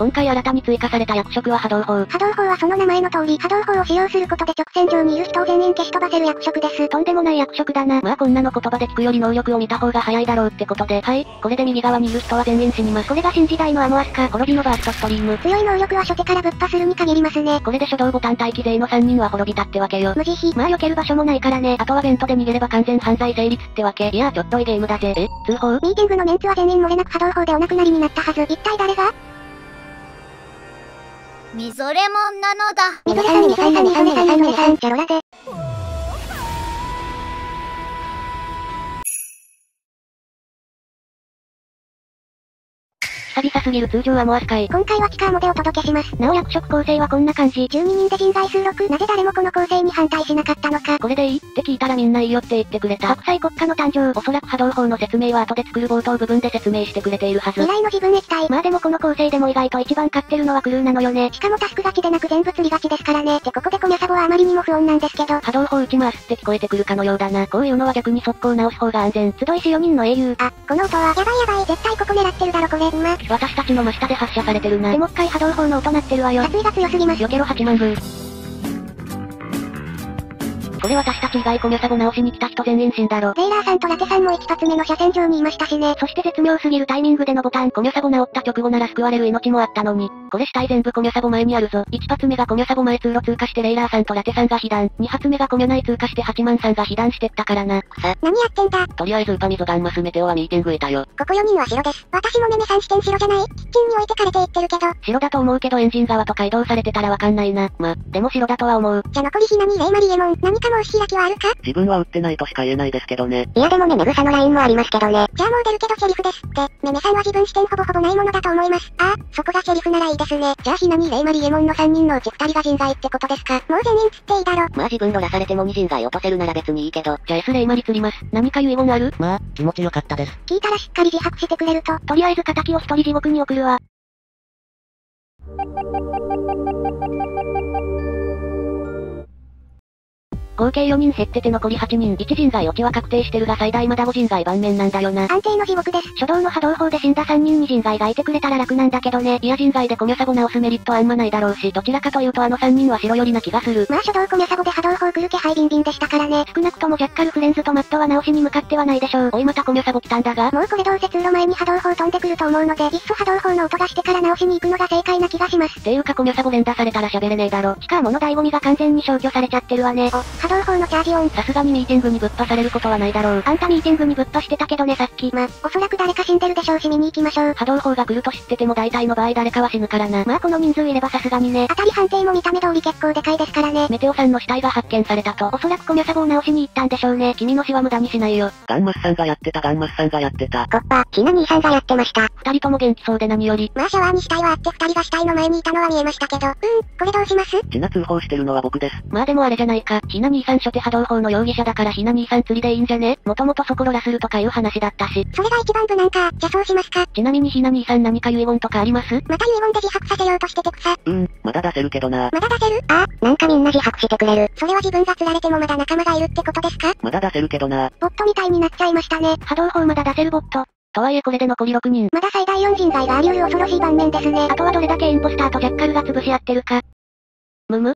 今回新たに追加された役職は波動砲。波動砲はその名前の通り、波動砲を使用することで直線上にいる人を全員消し飛ばせる役職です。とんでもない役職だな。まあこんなの言葉で聞くより能力を見た方が早いだろうってことで。はい、これで右側にいる人は全員死にます。これが新時代のアモアスカ。滅びのバーストストリーム。強い能力は初手からぶっ破するに限りますね。これで初動ボタン待機勢の3人は滅びたってわけよ。無慈悲。まあ避ける場所もないからね。あとはベントで逃げれば完全犯罪成立ってわけ。いやちょっといいゲームだぜ。え通報？ミーティングのメンツは全員漏れなく波動砲でお亡くなりになったはず。一体誰が？みぞれもんなのだ。みぞれさん、みぞれさん、みぞれさん、みさん、ジャロラで。久々すぎる通常アモアス会。今回はキカーモでお届けします。なお役職構成はこんな感じ。12人で人材数6。なぜ誰もこの構成に反対しなかったのか。これでいいって聞いたらみんないいよって言ってくれた。国際国家の誕生。おそらく波動砲の説明は後で作る冒頭部分で説明してくれているはず。未来の自分液体。まあでもこの構成でも意外と一番勝ってるのはクルーなのよね。しかもタスク勝ちでなく全部釣り勝ちですからね。ってここでコミャサボはあまりにも不穏なんですけど。波動砲打ち回すって聞こえてくるかのようだな。こういうのは逆に速攻直す方が安全。集いし4人の英雄。あ、この音は、やばいやばい。絶対ここ狙ってるだろこれ。うま。私たちの真下で発射されてるな。でもっかい波動砲の音鳴ってるわよ。殺意が強すぎます。避けろ8万分。これ私たち以外コミャサボ直しに来た人全員死んだろ。レイラーさんとラテさんも一発目の車線上にいましたしね。そして絶妙すぎるタイミングでのボタン。コミャサボ直った直後なら救われる命もあったのに。これ死体全部コミャサボ前にあるぞ。一発目がコミャサボ前通路通過してレイラーさんとラテさんが被弾。二発目がコミャ内通過して8万さんが被弾してったからな。さ、何やってんだ？とりあえずウパミゾガンマスメテオはミーティングいたよ。ここ4人は白です。私もメメさん視点白じゃない？キッチンに置いてかれていってるけど。白だと思うけどエンジン側とか移動されてたらわかんないな。ま、でも白だとは思う。じゃ残りひなにレイマリエモン。何かも押し開きはあるか？自分は売ってないとしか言えないですけどね。いやでもねメグサのラインもありますけどね。じゃあもう出るけどセリフですって。メメさんは自分視点ほぼほぼないものだと思います。ああ、そこがセリフならいいですね。じゃあひなにレイマリエモンの3人のうち2人が人外ってことですか？もう全員釣っていいだろ。まあ自分ドラされても2人外落とせるなら別にいいけど。じゃあ S レイマリ釣ります。何か遺言ある？まあ、気持ちよかったです。聞いたらしっかり自白してくれると。とりあえず仇を一人地獄に送るわ。合計4人減ってて残り8人。1人外落ちは確定してるが最大まだ5人外盤面なんだよな。安定の地獄です。初動の波動砲で死んだ3人に人外がいてくれたら楽なんだけどね。いや人外でコミャサボ直すメリットあんまないだろうし、どちらかというとあの3人は白寄りな気がする。まあ初動コミャサボで波動砲来る気配ビンビンでしたからね。少なくともジャッカルフレンズとマットは直しに向かってはないでしょう。おいまたコミャサボ来たんだが。もうこれどうせ通路前に波動砲飛んでくると思うので、いっそ波動砲の音がしてから直しに行くのが正解な気がします。っていうかコミャサボ連打されたら喋れねえだろ。しかもの醍醐味が完全に消去されちゃってるわね。お、波動砲のチャージ音。さすがにミーティングにぶっ破されることはないだろう。あんたミーティングにぶっ破してたけどねさっき。ま、おそらく誰か死んでるでしょうし見に行きましょう。波動砲が来ると知ってても大体の場合誰かは死ぬからな。まあこの人数いればさすがにね。当たり判定も見た目通り結構でかいですからね。メテオさんの死体が発見されたと。おそらくコミャサボを直しに行ったんでしょうね。君の死は無駄にしないよ。ガンマスさんがやってたガンマスさんがやってた。コッパ、ひな兄さんがやってました。二人とも元気そうで何より。まあシャワーに死体はあって二人が死体の前にいたのは見えましたけど。うん、これどうしますちな通報してるのは僕です。まあでもあれじゃないか。ひな兄さん初手波動砲の容疑者だからひな兄さん釣りでいいんじゃね？もともとそこロラするとかいう話だったし。それが一番無難か。じゃそうしますか？ちなみにひな兄さん何か遺言とかあります？また遺言で自白させようとしてて草。うん、まだ出せるけどな。まだ出せる？ああ、なんかみんな自白してくれる。それは自分が釣られてもまだ仲間がいるってことですか？まだ出せるけどな。ボットみたいになっちゃいましたね。波動砲まだ出せるボット。とはいえこれで残り6人。まだ最大4人外があり得る恐ろしい盤面ですね。あとはどれだけインポスターとジャッカルが潰し合ってるか。むむ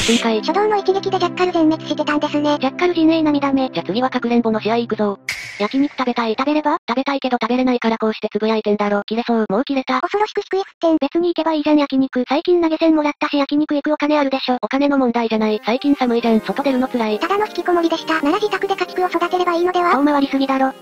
過信会。初動の一撃でジャッカル全滅してたんですね。ジャッカル陣営涙目。じゃ次はかくれんぼの試合行くぞ。焼肉食べたい。食べれば食べたいけど食べれないからこうしてつぶやいてんだろ。切れそう。もう切れた。恐ろしく低い沸点。別に行けばいいじゃん焼肉。最近投げ銭もらったし焼肉行くお金あるでしょ。お金の問題じゃない。最近寒いじゃん。外出るの辛い。ただの引きこもりでした。なら自宅で家畜を育てればいいのでは？遠回りすぎだろ。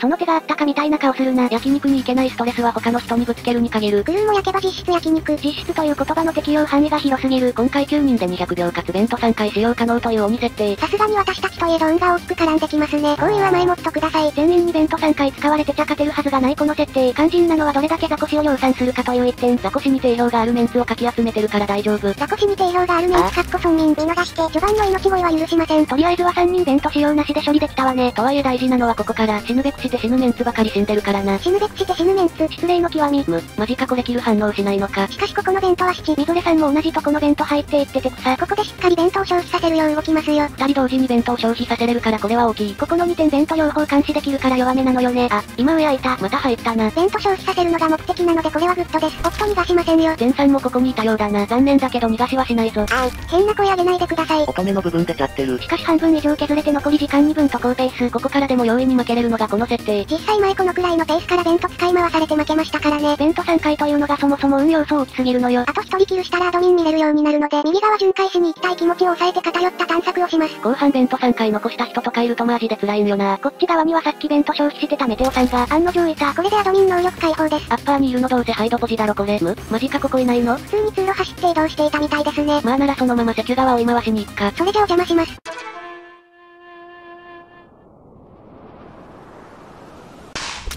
その手があったかみたいな顔するな。焼肉に行けないストレスは他の人にぶつけるに限る。クルーも焼けば実質焼肉。実質という言葉の適用範囲が広すぎる。今回9人で200秒かつ弁当3回使用可能という鬼設定。さすがに私たちといえど運が大きく絡んできますね。こういう甘えもっとください。全員に弁当3回使われてちゃ勝てるはずがないこの設定。肝心なのはどれだけザコシを量産するかという一点。ザコシに定評があるメンツをかき集めてるから大丈夫。ザコシに定評があるメンツかっこ村民見逃して序盤の命乞いは許しません。とりあえずは3人弁当使用なしで処理できたわね。とはいえ大事なのはここから死ぬべく死して死ぬメンツばかり死んでるからな。死ぬべくして死ぬメンツ。失礼の極み。む、マジかこれキル反応しないのか。しかしここの弁当は七。みぞれさんも同じとこの弁当入っていってて草。ここでしっかり弁当消費させるよう動きますよ。二人同時にベント消費させれるからこれは大きい。ここの2点ベント両方監視できるから弱めなのよね。あ、今上開いた。また入ったな。ベント消費させるのが目的なのでこれはグッドです。おっと逃がしませんよ。前さんもここにいたようだな。残念だけど逃がしはしないぞ。あう、変な声上げないでください。乙女の部分出ちゃってる。しかし半分以上削れて残り時間2分と高ペース。ここからでも容易に負けれるのがこの設定。実際前このくらいのペースからベント使い回されて負けましたからね。ベント3回というのがそもそも運要素大きすぎるのよ。あと1人キルしたらアドミン見れるようになるので、右側巡回しに行きたい気持ちを抑えて偏った探索をします。後半ベント3回残した人とかいるとマジで辛いんよな。こっち側にはさっきベント消費してたメテオさんが案の定いた。これでアドミン能力解放です。アッパーにいるのどうせハイドポジだろこれ。むマジかここいないの？普通に通路走って移動していたみたいですね。まあならそのまま石油側追い回しに行くか。それでお邪魔します。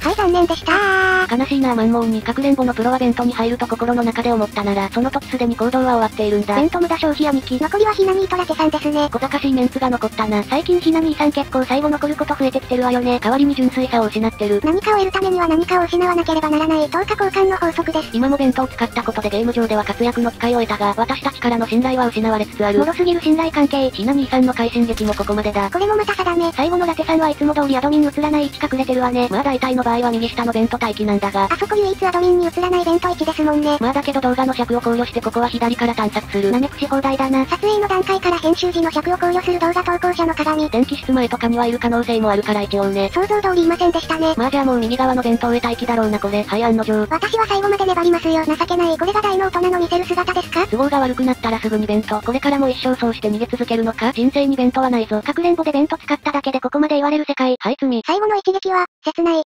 はい残念でしたー。悲しいなマンモンにかくれんぼのプロは弁当に入ると心の中で思ったなら、その時すでに行動は終わっているんだ。弁当無駄消費兄貴。残りはひなみーとラテさんですね。小賢しいメンツが残ったな。最近ひなみーさん結構最後残ること増えてきてるわよね。代わりに純粋さを失ってる。何かを得るためには何かを失わなければならない。等価交換の法則です。今も弁当を使ったことでゲーム上では活躍の機会を得たが、私たちからの信頼は失われつつある。脆すぎる信頼関係。ひなみーさんの快進撃もここまでだ。これもまた定め。最後のラテさんはいつも通りアドミン映らない位置隠れてるわね。まあ大体の場合は右下の弁当待機なんだが。あそこ唯一アドミンに映らない弁当1ですもんね。まあだけど動画の尺を考慮してここは左から探索する。なめくし放題だな。撮影の段階から編集時の尺を考慮する動画投稿者の鏡。電気室前とかにはいる可能性もあるから一応ね。想像通りいませんでしたね。まあじゃあもう右側の弁当へ待機だろうなこれ。はい案の定。私は最後まで粘りますよ。情けない。これが大の大人の見せる姿ですか？都合が悪くなったらすぐに弁当。これからも一生そうして逃げ続けるのか？人生に弁当はないぞ。かくれんぼで弁当使っただけでここまで言われる世界。はい罪。最後の一撃は、切ない。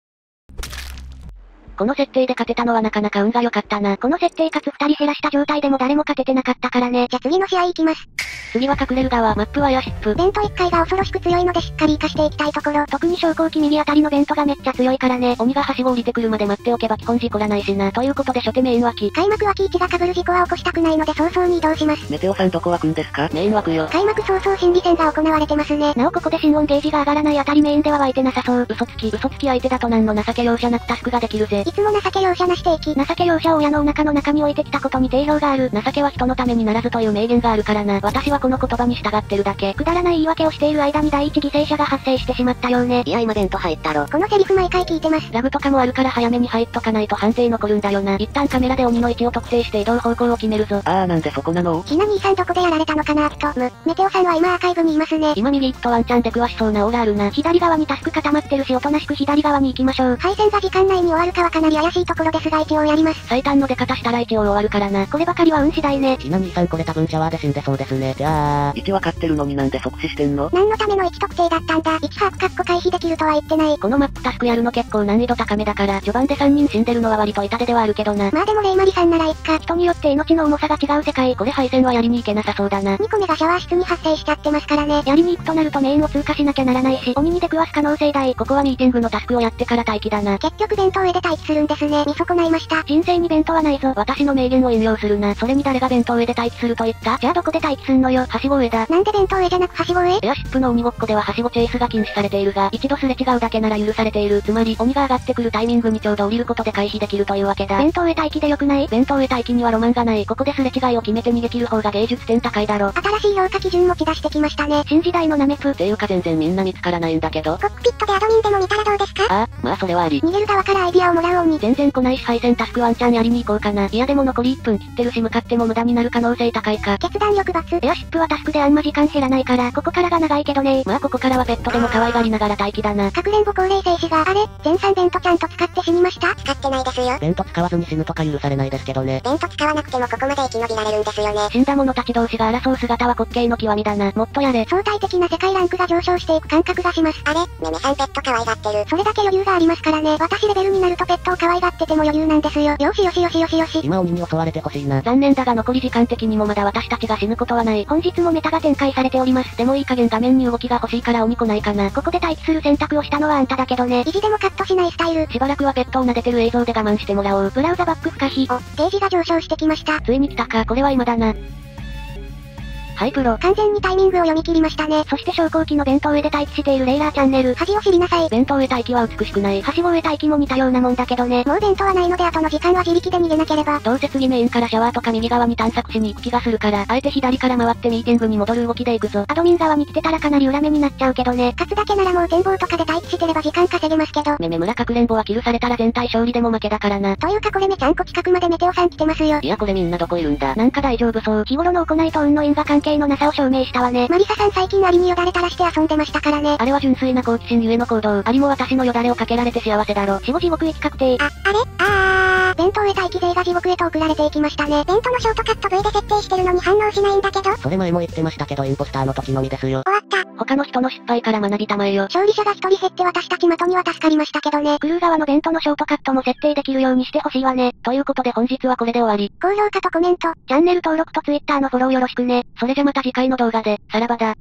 この設定で勝てたのはなかなか運が良かったな。この設定かつ二人減らした状態でも誰も勝ててなかったからね。じゃ次の試合行きます。次は隠れる側、マップはエアシップ。弁当1回が恐ろしく強いのでしっかり活かしていきたいところ。特に昇降機右あたりの弁当がめっちゃ強いからね。鬼がはしご降りてくるまで待っておけば基本事故らないしな。ということで初手メイン脇。開幕脇1が被る事故は起こしたくないので早々に移動します。メテオさんどこ湧くんですか？メイン枠よ。開幕早々心理戦が行われてますね。なおここで心音ゲージが上がらないあたりメインでは湧いてなさそう。嘘つき、嘘つき相手だと何の情け容赦なくタスクができるぜ。いつも情け容赦なしていき。情け容赦を親のお腹の中に置いてきたことに定評がある。情けは人のためにならずという名言があるからな。私はこの言葉に従ってるだけ。くだらない言い訳をしている間に第一犠牲者が発生してしまったようね。いや今弁当入ったろ。このセリフ毎回聞いてます。ラグとかもあるから早めに入っとかないと判定残るんだよな。一旦カメラで鬼の位置を特定して移動方向を決めるぞ。あーなんでそこなの？ひな兄さんどこでやられたのかな？と。む、メテオさんは今アーカイブにいますね。今右行くとワンチャンで詳しそうなオーラあるな。左側にタスク固まってるしおとなしく左側に行きましょう。配線が時間内に終わるかはかなり怪しいところですが一応やります。最短の出方したら一応終わるからな。こればかりは運次第ね。ひな兄さんこれ多分シャワーで死んでそうですね。じゃあ、1分かってるのになんで即死してんの？何のための位置特定だったんだ？位置把握かっこ回避できるとは言ってない。このマップタスクやるの結構難易度高めだから、序盤で3人死んでるのは割と痛手ではあるけどな。まあでもレイマリさんならいっか。人によって命の重さが違う世界。これ配線はやりに行けなさそうだな。2個目がシャワー室に発生しちゃってますからね。やりに行くとなるとメインを通過しなきゃならないし、鬼に出くわす可能性大。ここはミーティングのタスクをやってから待機だな。結局弁当へで待機するんですね。見損ないました。人生に弁当はないぞ。私の名言を引用するな。それに誰が弁当へで待機すると言った？じゃあどこで待機すんのよ？はしご上だ。なんで弁当へじゃなくはしごへエアシップの鬼ごっこでははしごチェイスが禁止されているが、一度すれ違うだけなら許されている。つまり、鬼が上がってくるタイミングにちょうど降りることで回避できるというわけだ。弁当へ待機でよくない？弁当へ待機にはロマンがない。ここですれ違いを決めて逃げ切る方が芸術点高いだろ。新しい評価基準持ち出してきましたね。新時代のナメプ。ていうか全然みんな見つからないんだけど。コックピットでアドミンでも見たらどうですか？ああ、まあそれはあり。逃げる側からアイディアをもらう鬼。全然来ないし配線タスクワンチャンやりに行こうかな。いやでも残り1分切ってるし向かっても無駄になる可能性高いか。決断力抜。エアシップはタスクであんま時間減らないから、ここからが長いけどね。まあここからはペットでも可愛がりながら待機だな。かくれんぼ高齢静止が、あれ？全3弁とちゃんと使って死にました？使ってないですよ。弁当使わずに死ぬとか許されないですけどね。弁当使わなくてもここまで生き延びられるんですよね。死んだ者たち同士が争う姿は滑稽の極みだな。もっとやれ。相対的な世界ランクが上昇していく感覚がします。あれ？メメさんペット可愛がってる。それだけ余裕がありますからね。私レベルになるとペットを可愛がってても余裕なんですよ。よしよしよしよしよし。今鬼に襲われてほしいな。残念だが残り時間的にもまだ私たちが死ぬことはない。本日もメタが展開されております。でもいい加減画面に動きが欲しいから鬼来ないかな。ここで待機する選択をしたのはあんただけどね。意地でもカットしないスタイル。しばらくはペットを撫でてる映像で我慢してもらおう。ブラウザバック不可避。お、ゲージが上昇してきました。ついに来たか、これは今だな。はいプロ。完全にタイミングを読み切りましたね。そして昇降機の弁当上で待機しているレイラーチャンネル。恥を知りなさい。弁当へ待機は美しくない。はしごへ待機も似たようなもんだけどね。もう弁当はないので後の時間は自力で逃げなければ。どうせ次メインからシャワーとか右側に探索しに行く気がするから、あえて左から回ってミーティングに戻る動きで行くぞ。アドミン側に来てたらかなり裏目になっちゃうけどね。勝つだけならもう展望とかで待機してれば時間稼げますけど。めめ村かくれんぼはキルされたら全体勝利でも負けだからな。というかこれめちゃんこ近くまでメテオさん来てますよ。いやこれみんなどこいるんだ。なんか大丈夫そう。日頃の行いと運の因果関係のなさを証明したわね。マリサさん最近アリによだれ垂らして遊んでましたからね。あれは純粋な好奇心ゆえの行動。アリも私のよだれをかけられて幸せだろ。死後地獄行き確定。あ、あれ？あー、弁当へ待機勢が地獄へと送られていきましたね。弁当のショートカット V で設定してるのに反応しないんだけど。それ前も言ってましたけどインポスターの時のみですよ。終わった。他の人の失敗から学びたまえよ。勝利者が一人減って私たち的には助かりましたけどね。クルー側の弁当のショートカットも設定できるようにしてほしいわね。ということで本日はこれで終わり。高評価とコメント、チャンネル登録と Twitter のフォローよろしくね。それじゃまた次回の動画で、さらばだ。